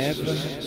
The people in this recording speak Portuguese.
searching